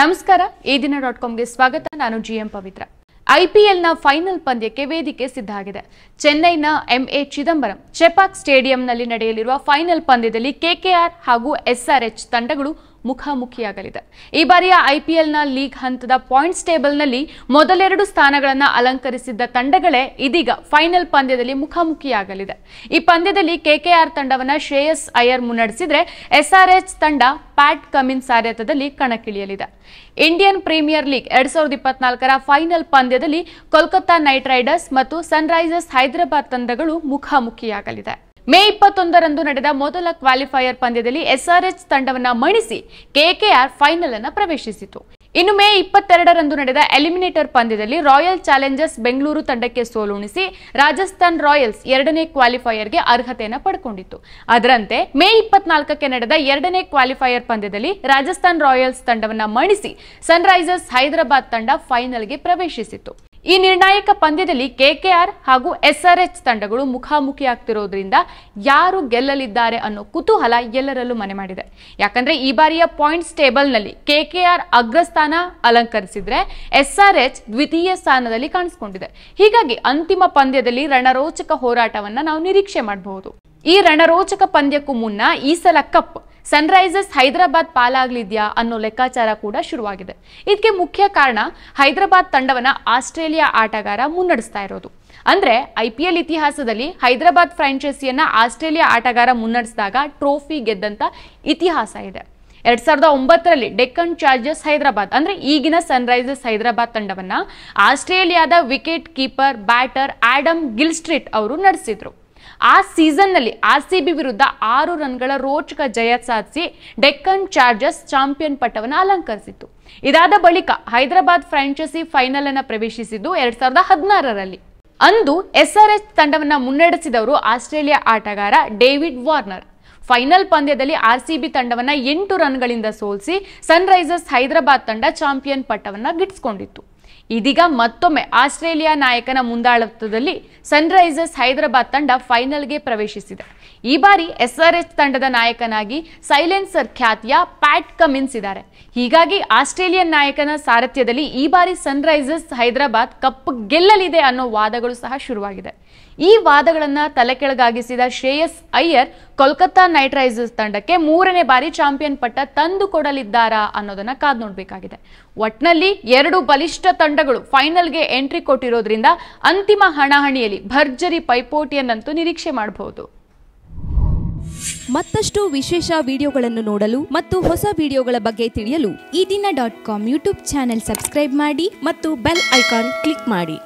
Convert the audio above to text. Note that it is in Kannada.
ನಮಸ್ಕಾರ, ಈ ದಿನ ಡಾಟ್ ಕಾಮ್ಗೆ ಸ್ವಾಗತ. ನಾನು ಜಿ ಎಂ ಪವಿತ್ರ ಐಪಿಎಲ್ನ ಫೈನಲ್ ಪಂದ್ಯಕ್ಕೆ ವೇದಿಕೆ ಸಿದ್ಧ ಆಗಿದೆ. ಚೆನ್ನೈನ ಎಂಎ ಚಿದಂಬರಂ, ಚೆಪಾಕ್ ಸ್ಟೇಡಿಯಂನಲ್ಲಿ ನಡೆಯಲಿರುವ ಫೈನಲ್ ಪಂದ್ಯದಲ್ಲಿ ಕೆಕೆಆರ್ ಹಾಗೂ ಎಸ್ಆರ್ಎಚ್ ತಂಡಗಳು ಮುಖಾಮುಖಿಯಾಗಲಿದೆ. ಈ ಬಾರಿಯ ಐಪಿಎಲ್ನ ಲೀಗ್ ಹಂತದ ಪಾಯಿಂಟ್ಸ್ ಟೇಬಲ್ನಲ್ಲಿ ಮೊದಲೆರಡು ಸ್ಥಾನಗಳನ್ನು ಅಲಂಕರಿಸಿದ್ದ ತಂಡಗಳೇ ಇದೀಗ ಫೈನಲ್ ಪಂದ್ಯದಲ್ಲಿ ಮುಖಾಮುಖಿಯಾಗಲಿದೆ. ಈ ಪಂದ್ಯದಲ್ಲಿ ಕೆಕೆಆರ್ ತಂಡವನ್ನು ಶ್ರೇಯಸ್ ಅಯ್ಯರ್ ಮುನ್ನಡೆಸಿದರೆ ಎಸ್ಆರ್ಎಚ್ ತಂಡ ಪ್ಯಾಟ್ ಕಮಿನ್ಸ್ ಸಾರಥ್ಯದಲ್ಲಿ ಕಣಕ್ಕಿಳಿಯಲಿದೆ. ಇಂಡಿಯನ್ ಪ್ರೀಮಿಯರ್ ಲೀಗ್ ಎರಡ್ ಸಾವಿರದ ಇಪ್ಪತ್ನಾಲ್ಕರ ಫೈನಲ್ ಪಂದ್ಯದಲ್ಲಿ ಕೋಲ್ಕತ್ತಾ ನೈಟ್ ರೈಡರ್ಸ್ ಮತ್ತು ಸನ್ರೈಸರ್ಸ್ ಹೈದರಾಬಾದ್ ತಂಡಗಳು ಮುಖಾಮುಖಿಯಾಗಲಿದೆ. ಮೇ ಇಪ್ಪತ್ತೊಂದರಂದು ನಡೆದ ಮೊದಲ ಕ್ವಾಲಿಫೈಯರ್ ಪಂದ್ಯದಲ್ಲಿ ಎಸ್ಆರ್ಎಚ್ ತಂಡವನ್ನು ಮಣಿಸಿ ಕೆಕೆಆರ್ ಫೈನಲ್ ಅನ್ನು ಪ್ರವೇಶಿಸಿತು. ಇನ್ನು ಮೇ ಇಪ್ಪತ್ತೆರಡರಂದು ನಡೆದ ಎಲಿಮಿನೇಟರ್ ಪಂದ್ಯದಲ್ಲಿ ರಾಯಲ್ ಚಾಲೆಂಜರ್ಸ್ ಬೆಂಗಳೂರು ತಂಡಕ್ಕೆ ಸೋಲುಣಿಸಿ ರಾಜಸ್ಥಾನ್ ರಾಯಲ್ಸ್ ಎರಡನೇ ಕ್ವಾಲಿಫೈಯರ್ಗೆ ಅರ್ಹತೆಯನ್ನು ಪಡ್ಕೊಂಡಿತ್ತು. ಅದರಂತೆ ಮೇ ಇಪ್ಪತ್ನಾಲ್ಕಕ್ಕೆ ನಡೆದ ಎರಡನೇ ಕ್ವಾಲಿಫೈಯರ್ ಪಂದ್ಯದಲ್ಲಿ ರಾಜಸ್ಥಾನ್ ರಾಯಲ್ಸ್ ತಂಡವನ್ನು ಮಣಿಸಿ ಸನ್ರೈಸರ್ಸ್ ಹೈದರಾಬಾದ್ ತಂಡ ಫೈನಲ್ಗೆ ಪ್ರವೇಶಿಸಿತು. ಈ ನಿರ್ಣಾಯಕ ಪಂದ್ಯದಲ್ಲಿ ಕೆಕೆಆರ್ ಹಾಗೂ ಎಸ್ಆರ್ಎಚ್ ತಂಡಗಳು ಮುಖಾಮುಖಿಯಾಗ್ತಿರೋದ್ರಿಂದ ಯಾರು ಗೆಲ್ಲಲಿದ್ದಾರೆ ಅನ್ನೋ ಕುತೂಹಲ ಎಲ್ಲರಲ್ಲೂ ಮನೆ ಮಾಡಿದೆ. ಯಾಕಂದ್ರೆ ಈ ಬಾರಿಯ ಪಾಯಿಂಟ್ಸ್ ಟೇಬಲ್ನಲ್ಲಿ ಕೆಕೆಆರ್ ಅಗ್ರಸ್ಥಾನ ಅಲಂಕರಿಸಿದ್ರೆ ಎಸ್ಆರ್ಎಚ್ ದ್ವಿತೀಯ ಸ್ಥಾನದಲ್ಲಿ ಕಾಣಿಸ್ಕೊಂಡಿದೆ. ಹೀಗಾಗಿ ಅಂತಿಮ ಪಂದ್ಯದಲ್ಲಿ ರಣರೋಚಕ ಹೋರಾಟವನ್ನ ನಾವು ನಿರೀಕ್ಷೆ ಮಾಡಬಹುದು. ಈ ರಣರೋಚಕ ಪಂದ್ಯಕ್ಕೂ ಮುನ್ನ ಈ ಸಲ ಕಪ್ ಸನ್ರೈಸರ್ಸ್ ಹೈದರಾಬಾದ್ ಪಾಲಾಗಲಿದೆಯಾ ಅನ್ನೋ ಲೆಕ್ಕಾಚಾರ ಕೂಡ ಶುರುವಾಗಿದೆ. ಇದಕ್ಕೆ ಮುಖ್ಯ ಕಾರಣ ಹೈದರಾಬಾದ್ ತಂಡವನ್ನ ಆಸ್ಟ್ರೇಲಿಯಾ ಆಟಗಾರ ಮುನ್ನಡೆಸ್ತಾ ಇರೋದು. ಅಂದ್ರೆ ಐ ಪಿ ಎಲ್ ಇತಿಹಾಸದಲ್ಲಿ ಹೈದರಾಬಾದ್ ಫ್ರಾಂಚೈಸಿಯನ್ನ ಆಸ್ಟ್ರೇಲಿಯಾ ಆಟಗಾರ ಮುನ್ನಡೆಸಿದಾಗ ಟ್ರೋಫಿ ಗೆದ್ದಂತ ಇತಿಹಾಸ ಇದೆ. ಎರಡ್ ಸಾವಿರದ ಒಂಬತ್ತರಲ್ಲಿ ಡೆಕ್ಕನ್ ಚಾರ್ಜರ್ಸ್ ಹೈದರಾಬಾದ್, ಅಂದ್ರೆ ಈಗಿನ ಸನ್ರೈಸರ್ಸ್ ಹೈದರಾಬಾದ್ ತಂಡವನ್ನ ಆಸ್ಟ್ರೇಲಿಯಾದ wicket keeper, batter Adam Gilchrist ಅವರು ನಡೆಸಿದ್ರು. ಆ ಸೀಸನ್ನಲ್ಲಿ ಆರ್ ಸಿ ಬಿ ವಿರುದ್ಧ ಆರು ರನ್ಗಳ ರೋಚಕ ಜಯ ಸಾಧಿಸಿ ಡೆಕ್ಕನ್ ಚಾರ್ಜರ್ಸ್ ಚಾಂಪಿಯನ್ ಪಟ್ಟವನ್ನು ಅಲಂಕರಿಸಿತ್ತು. ಇದಾದ ಬಳಿಕ ಹೈದರಾಬಾದ್ ಫ್ರಾಂಚೈಸಿ ಫೈನಲ್ ಅನ್ನು ಪ್ರವೇಶಿಸಿದ್ದು ಎರಡ್ ಸಾವಿರದ ಹದಿನಾರರಲ್ಲಿ. ಅಂದು ಎಸ್ಆರ್ಎಚ್ ತಂಡವನ್ನ ಮುನ್ನಡೆಸಿದವರು ಆಸ್ಟ್ರೇಲಿಯಾ ಆಟಗಾರ ಡೇವಿಡ್ ವಾರ್ನರ್. ಫೈನಲ್ ಪಂದ್ಯದಲ್ಲಿ ಆರ್ಸಿಬಿ ತಂಡವನ್ನ ಎಂಟು ರನ್ಗಳಿಂದ ಸೋಲಿಸಿ ಸನ್ರೈಸರ್ಸ್ ಹೈದರಾಬಾದ್ ತಂಡ ಚಾಂಪಿಯನ್ ಪಟ್ಟವನ್ನ ಗಿಟ್ಸ್ಕೊಂಡಿತ್ತು ಇದೀಗ ಮತ್ತೊಮ್ಮೆ ಆಸ್ಟ್ರೇಲಿಯಾ ನಾಯಕನ ಮುಂದಾಳತ್ವದಲ್ಲಿ ಸನ್ರೈಸರ್ಸ್ ಹೈದರಾಬಾದ್ ತಂಡ ಫೈನಲ್ಗೆ ಪ್ರವೇಶಿಸಿದೆ. ಈ ಬಾರಿ ಎಸ್ಆರ್ಎಚ್ ತಂಡದ ನಾಯಕನಾಗಿ ಸೈಲೆನ್ಸರ್ ಖ್ಯಾತಿಯ ಪ್ಯಾಟ್ ಕಮಿನ್ಸ್ ಇದ್ದಾರೆ. ಹೀಗಾಗಿ ಆಸ್ಟ್ರೇಲಿಯನ್ ನಾಯಕನ ಸಾರಥ್ಯದಲ್ಲಿ ಈ ಬಾರಿ ಸನ್ರೈಸರ್ಸ್ ಹೈದರಾಬಾದ್ ಕಪ್ ಗೆಲ್ಲಲಿದೆ ಅನ್ನೋ ವಾದಗಳು ಸಹ ಶುರುವಾಗಿದೆ. ಈ ವಾದಗಳನ್ನು ತಲೆಕೆಳಗಾಗಿಸಿದ ಶ್ರೇಯಸ್ ಅಯ್ಯರ್ ಕೋಲ್ಕತ್ತಾ ನೈಟ್ ರೈಸರ್ಸ್ ತಂಡಕ್ಕೆ ಮೂರನೇ ಬಾರಿ ಚಾಂಪಿಯನ್ ಪಟ್ಟ ತಂದು ಕೊಡಲಿದ್ದಾರಾ ಅನ್ನೋದನ್ನ ಕಾದ್ ನೋಡಬೇಕಾಗಿದೆ ಒಟ್ನಲ್ಲಿ ಎರಡು ಬಲಿಷ್ಠ ತಂಡಗಳು ಫೈನಲ್ಗೆ ಎಂಟ್ರಿ ಕೊಟ್ಟಿರೋದ್ರಿಂದ ಅಂತಿಮ ಹಣಾಹಣಿಯಲ್ಲಿ ಭರ್ಜರಿ ಪೈಪೋಟಿಯನ್ನಂತೂ ನಿರೀಕ್ಷೆ ಮಾಡಬಹುದು. ಮತ್ತಷ್ಟು ವಿಶೇಷ ವಿಡಿಯೋಗಳನ್ನು ನೋಡಲು ಮತ್ತು ಹೊಸ ವಿಡಿಯೋಗಳ ಬಗ್ಗೆ ತಿಳಿಯಲು Ee Dina dot com YouTube channel subscribe ಮಾಡಿ ಮತ್ತು ಬೆಲ್ ಐಕಾನ್ ಕ್ಲಿಕ್ ಮಾಡಿ.